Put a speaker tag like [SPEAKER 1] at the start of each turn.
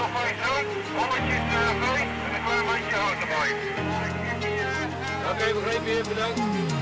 [SPEAKER 1] Oké, okay, begrepen weer. Bedankt.